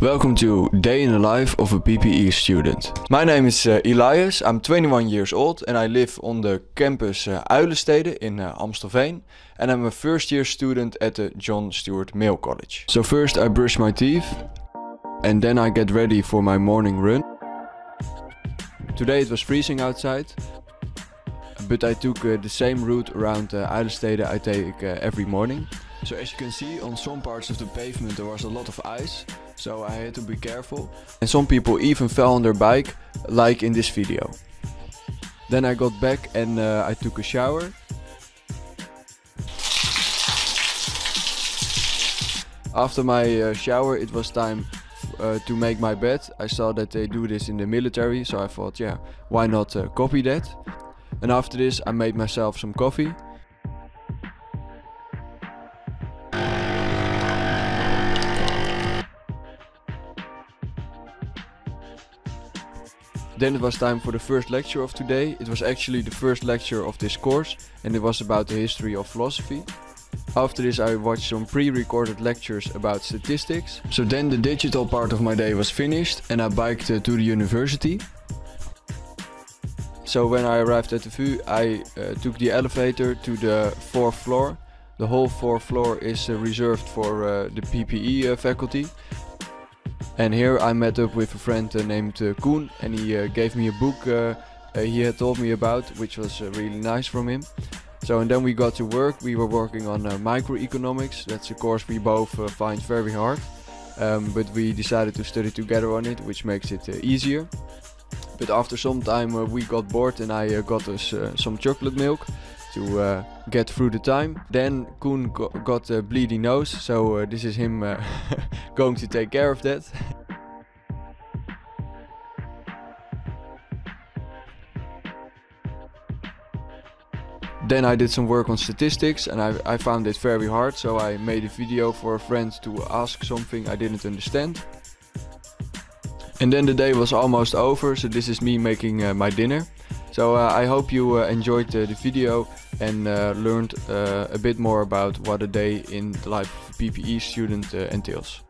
Welcome to Day in the Life of a PPE student. My name is uh, Elias, I'm 21 years old and I live on the campus uh, Uilenstede in uh, Amstelveen and I'm a first year student at the John Stuart Mill College. So first I brush my teeth and then I get ready for my morning run. Today it was freezing outside but I took uh, the same route around uh, Uilenstede I take every morning. So as you can see on some parts of the pavement there was a lot of ice so I had to be careful. And some people even fell on their bike, like in this video. Then I got back and uh, I took a shower. After my uh, shower it was time uh, to make my bed. I saw that they do this in the military, so I thought, yeah, why not uh, copy that? And after this I made myself some coffee. Then it was time for the first lecture of today. It was actually the first lecture of this course and it was about the history of philosophy. After this I watched some pre-recorded lectures about statistics. So then the digital part of my day was finished and I biked uh, to the university. So when I arrived at the VU I uh, took the elevator to the fourth floor. The whole fourth floor is uh, reserved for uh, the PPE uh, faculty and here I met up with a friend uh, named uh, Koen and he uh, gave me a book uh, uh, he had told me about which was uh, really nice from him. So and then we got to work, we were working on microeconomics, that's a course we both find very hard. Um, but we decided to study together on it which makes it easier. But after some time we got bored and I got us some chocolate milk to uh, get through the time. Then Koen go got a bleeding nose, so uh, this is him uh, going to take care of that. then I did some work on statistics and I, I found it very hard, so I made a video for a friend to ask something I didn't understand. And then the day was almost over, so this is me making uh, my dinner. So uh, I hope you uh, enjoyed the video and uh, learned a bit more about what a day in the life of a PPE student entails.